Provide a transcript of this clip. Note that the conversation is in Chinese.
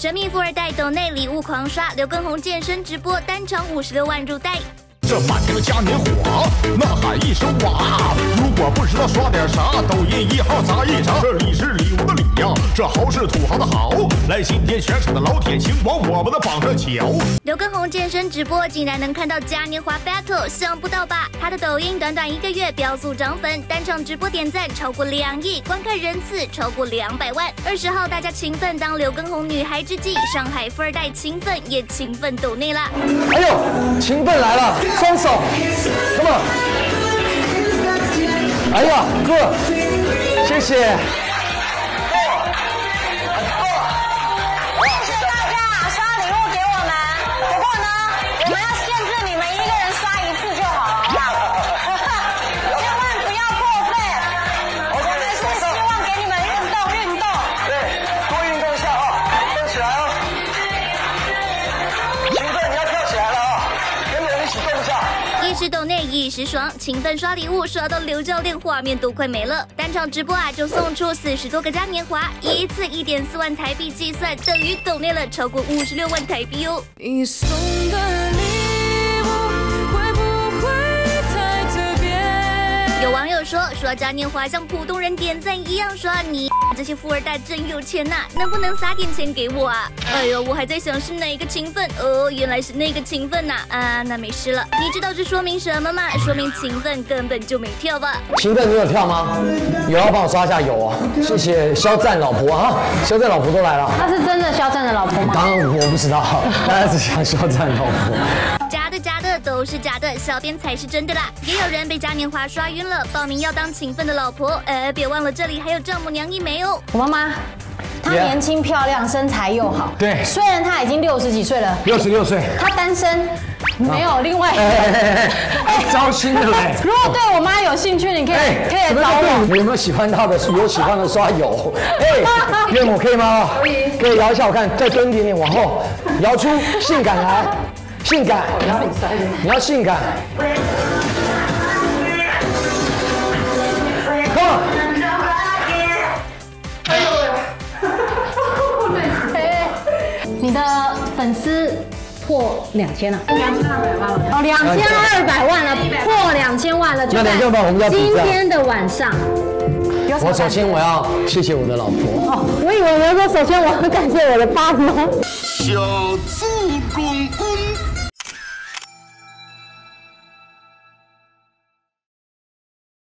神秘富二代抖内礼物狂刷，刘畊宏健身直播单场五十六万入袋。这满天的嘉年华，呐喊一声哇！如果不知道刷点啥，抖音一号砸一砸。这里是礼物的礼呀，这豪是土豪的豪。来，今天全场的老铁，请往我们的榜上瞧。刘畊宏健身直播竟然能看到嘉年华 battle，想不到吧？他的抖音短短一个月飙速涨粉，单场直播点赞超过两亿，观看人次超过两百万。二十号大家勤奋当刘畊宏女孩之际，上海富二代勤奋也勤奋抖内了。哎呦，勤奋来了！双手，Come on！哎呀，哥，谢谢。谢一时抖内一时爽，勤奋刷礼物刷到刘教练画面都快没了。单场直播啊就送出四十多个嘉年华，一次一点四万台币计算，等于抖内了超过五十六万台币哦。你送的刷嘉年华像普通人点赞一样刷，你 这些富二代真有钱呐、能不能撒点钱给我啊？哎呦，我还在想是哪个勤奋哦，原来是那个勤奋呐啊那没事了。你知道这说明什么吗？说明勤奋根本就没跳吧。勤奋，你有跳吗？有要帮我刷一下有啊！谢谢肖战老婆啊，肖战老婆都来了。他是真的肖战的老婆吗？当然我不知道，大家只想肖战老婆。假的都是假的，小编才是真的啦！也有人被嘉年华刷晕了，报名要当勤奋的老婆。呃，别忘了这里还有丈母娘一枚哦。我妈妈，她年轻漂亮，身材又好。对虽然她已经六十几岁了，六十六岁，她单身，没有另外一哎个。哎哎，糟心了嘞！如果对我妈有兴趣，你可以可以找我。你有没有喜欢她的？有喜欢的刷有。哎，岳母可以吗？可以，可以摇一下，我看，再蹲一点点往后，摇出性感来，性感。你要性感。Come on，你的粉丝破两千了，两千二百万了。哦，两千二百万了，破两千万了。就那在两千万我们要比今天的晚上。我首先我要谢谢我的老婆。哦，我以为你要说，首先我要感谢我的爸妈。小猪